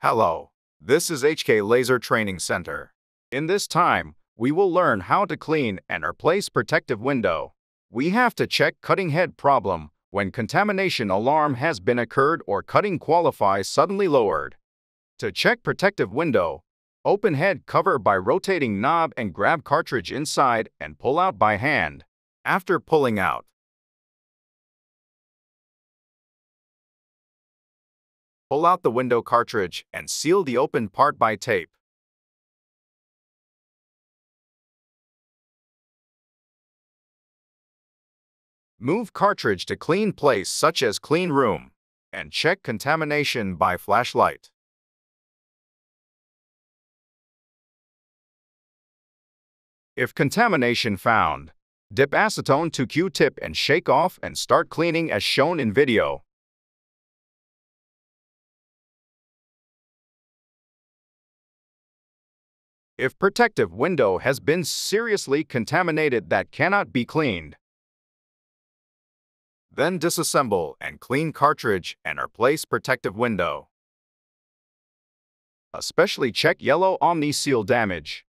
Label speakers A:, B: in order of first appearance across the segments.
A: Hello, this is HK Laser Training Center. In this time, we will learn how to clean and replace protective window. We have to check cutting head problem when contamination alarm has been occurred or cutting qualify suddenly lowered. To check protective window, open head cover by rotating knob and grab cartridge inside and pull out by hand. After pulling out, Pull out the window cartridge and seal the open part by tape. Move cartridge to clean place such as clean room and check contamination by flashlight. If contamination found, dip acetone to Q-tip and shake off and start cleaning as shown in video. If protective window has been seriously contaminated that cannot be cleaned. Then disassemble and clean cartridge and replace protective window. Especially check yellow Omni seal damage.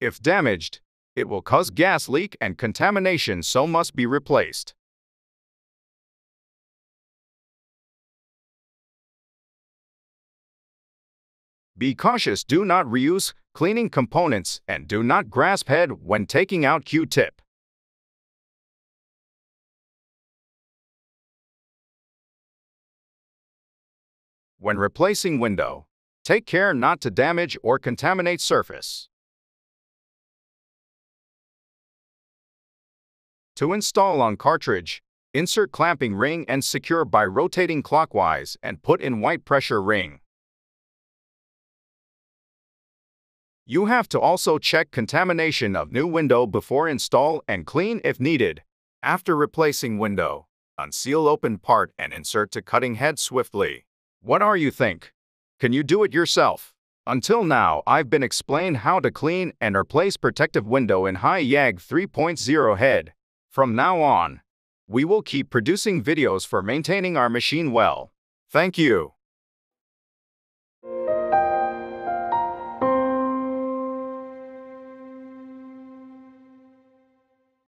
A: If damaged, it will cause gas leak and contamination so must be replaced. Be cautious, do not reuse cleaning components and do not grasp head when taking out Q-tip. When replacing window, take care not to damage or contaminate surface. To install on cartridge, insert clamping ring and secure by rotating clockwise and put in white pressure ring. You have to also check contamination of new window before install and clean if needed. After replacing window, unseal open part and insert to cutting head swiftly. What are you think? Can you do it yourself? Until now, I've been explained how to clean and replace protective window in HIGHYAG 3.0 head. From now on, we will keep producing videos for maintaining our machine well. Thank you.